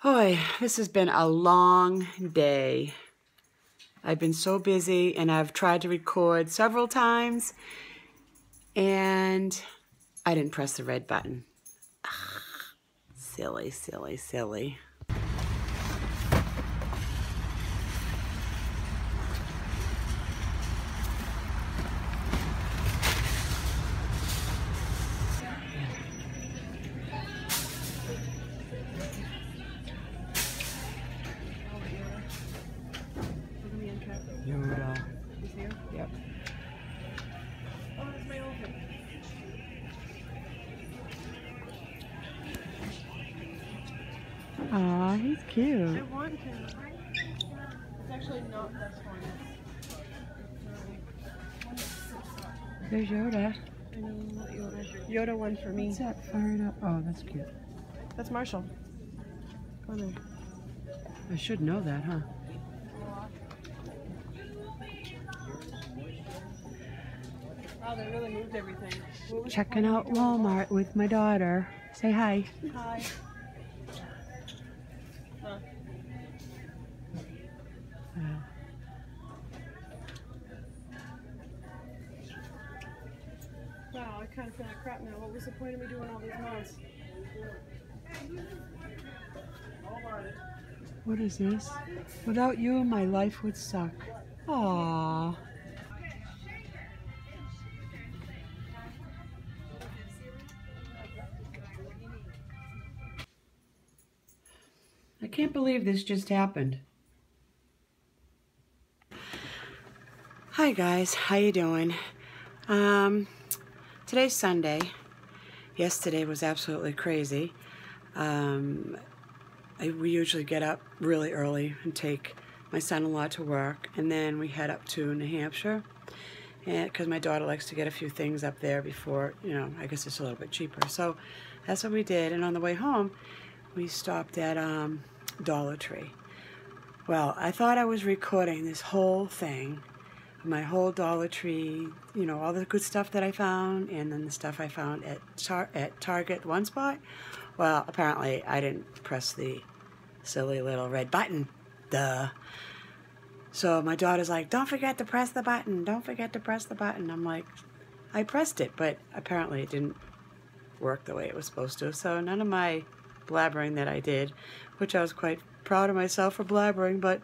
Boy, this has been a long day. I've been so busy and I've tried to record several times and I didn't press the red button. Ugh, silly, silly, silly. Yoda. Yep. Oh, Aw, he's cute. I want to. It's actually not this one. There's Yoda. I know what Yoda. Yoda one for me. What's that fired up? Oh, that's cute. That's Marshall. Go there. I should know that, huh? Wow, they really moved everything. Checking out Walmart with my daughter. Say hi. Hi. Huh. Uh, Wow, I kind of feel like crap now. What was the point of me doing all these months? Walmart. What is this? Without you, my life would suck. Aww. Can't believe this just happened. Hi guys, how you doing? Um, today's Sunday. Yesterday was absolutely crazy. Um, I, we usually get up really early and take my son-in-law to work, and then we head up to New Hampshire, because my daughter likes to get a few things up there before, you know, I guess it's a little bit cheaper. So that's what we did, and on the way home, we stopped at um, Dollar Tree. Well, I thought I was recording this whole thing, my whole Dollar Tree, you know, all the good stuff that I found, and then the stuff I found at Tar at Target one spot. Well, apparently I didn't press the silly little red button. Duh. So my daughter's like, don't forget to press the button. Don't forget to press the button. I'm like, I pressed it, but apparently it didn't work the way it was supposed to. So none of my blabbering that I did, which I was quite proud of myself for blabbering, but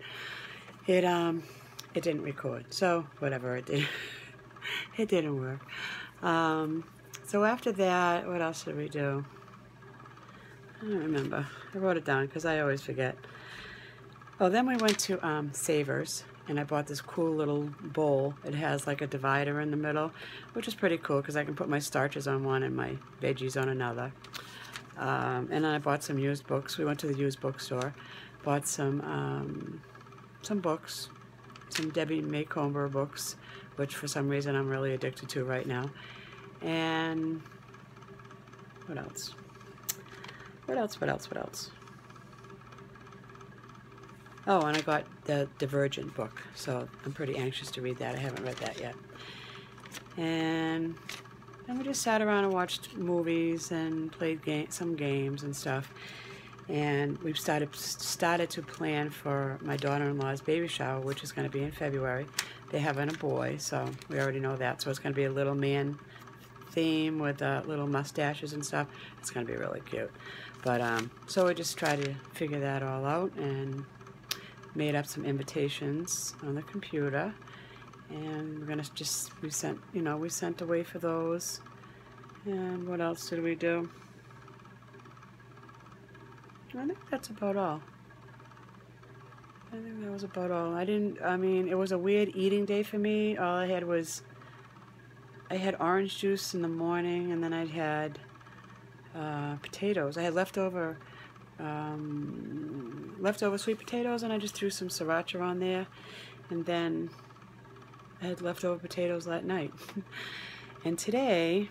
it um it didn't record. So whatever it did, it didn't work. Um, so after that, what else did we do? I don't remember. I wrote it down because I always forget. Oh, then we went to um, Savers, and I bought this cool little bowl. It has like a divider in the middle, which is pretty cool because I can put my starches on one and my veggies on another. Um, and I bought some used books. We went to the used bookstore, bought some um, some books, some Debbie Macomber books, which for some reason I'm really addicted to right now. And what else? What else? What else? What else? Oh, and I got the Divergent book, so I'm pretty anxious to read that. I haven't read that yet. And then we just sat around and watched movies and played some games and stuff. And we've started started to plan for my daughter-in-law's baby shower, which is going to be in February. They're having a boy, so we already know that. So it's going to be a little man theme with uh, little mustaches and stuff. It's going to be really cute. But um, so we just tried to figure that all out and made up some invitations on the computer. And we're gonna just we sent you know we sent away for those. And what else did we do? I think that's about all. I think that was about all. I didn't, I mean, it was a weird eating day for me. All I had was, I had orange juice in the morning and then I had uh, potatoes. I had leftover, um, leftover sweet potatoes and I just threw some sriracha on there. And then I had leftover potatoes that night. and today,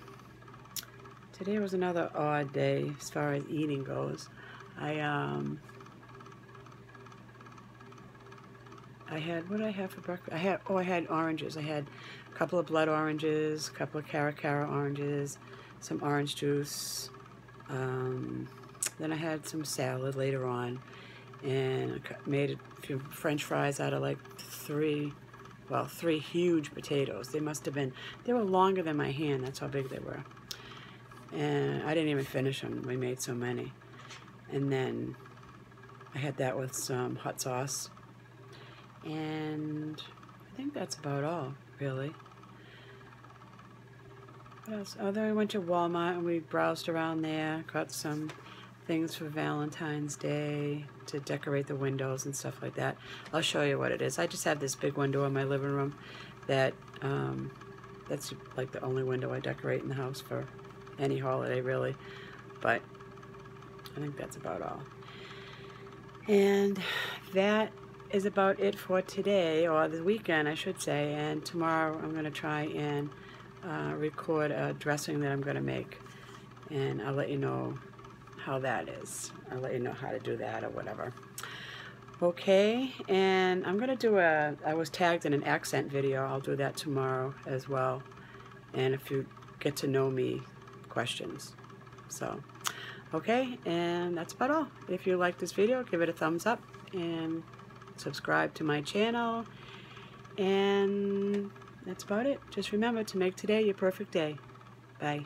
today was another odd day as far as eating goes. I um I had what did I have for breakfast? I had oh I had oranges. I had a couple of blood oranges, a couple of cara cara oranges, some orange juice. Um, then I had some salad later on, and I made a few French fries out of like three, well, three huge potatoes. They must have been, they were longer than my hand. That's how big they were. And I didn't even finish them. We made so many. And then I had that with some hot sauce. And I think that's about all, really. What else? Oh, then we went to Walmart and we browsed around there, got some things for Valentine's Day to decorate the windows and stuff like that. I'll show you what it is. I just have this big window in my living room that um, that's like the only window I decorate in the house for any holiday really. But I think that's about all. And that is about it for today, or the weekend, I should say. And tomorrow I'm going to try and uh, record a dressing that I'm going to make. And I'll let you know how that is. I'll let you know how to do that or whatever. Okay, and I'm going to do a, I was tagged in an accent video. I'll do that tomorrow as well. And if you get to know me questions. So, okay, and that's about all. If you like this video, give it a thumbs up and subscribe to my channel. And that's about it. Just remember to make today your perfect day. Bye.